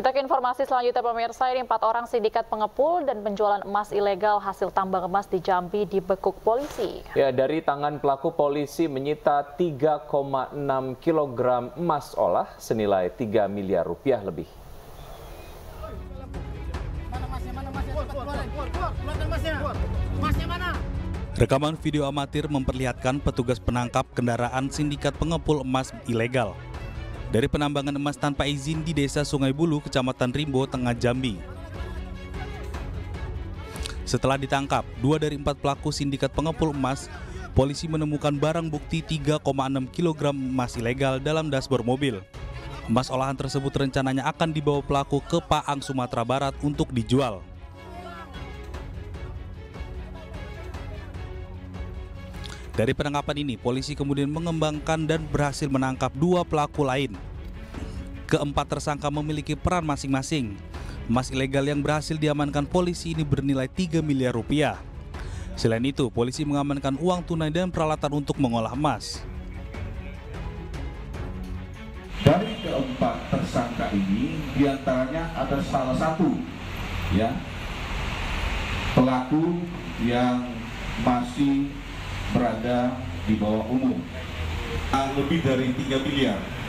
Kita ke informasi selanjutnya pemirsa, ini empat orang sindikat pengepul dan penjualan emas ilegal hasil tambang emas di Jambi dibekuk polisi. Ya, dari tangan pelaku polisi menyita 3,6 kg emas olah senilai 3 miliar rupiah lebih. Rekaman video amatir memperlihatkan petugas penangkap kendaraan sindikat pengepul emas ilegal dari penambangan emas tanpa izin di Desa Sungai Bulu, Kecamatan Rimbo, Tengah Jambi. Setelah ditangkap, dua dari empat pelaku sindikat pengepul emas, polisi menemukan barang bukti 3,6 kg emas ilegal dalam dashboard mobil. Emas olahan tersebut rencananya akan dibawa pelaku ke Paang, Sumatera Barat untuk dijual. Dari penangkapan ini, polisi kemudian mengembangkan dan berhasil menangkap dua pelaku lain. Keempat tersangka memiliki peran masing-masing. Emas ilegal yang berhasil diamankan polisi ini bernilai 3 miliar rupiah. Selain itu, polisi mengamankan uang tunai dan peralatan untuk mengolah emas. Dari keempat tersangka ini, di antaranya ada salah satu ya pelaku yang masih berada di bawah umum. Lebih dari 3 miliar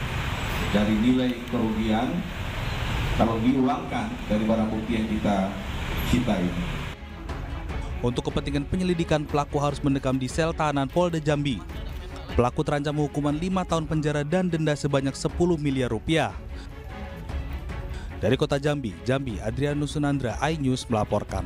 dari nilai kerugian kalau diuangkan dari barang bukti yang kita cita ini. Untuk kepentingan penyelidikan, pelaku harus mendekam di sel tahanan Polda Jambi. Pelaku terancam hukuman 5 tahun penjara dan denda sebanyak 10 miliar rupiah. Dari kota Jambi, Jambi, Adrianus Sunandra, iNews melaporkan.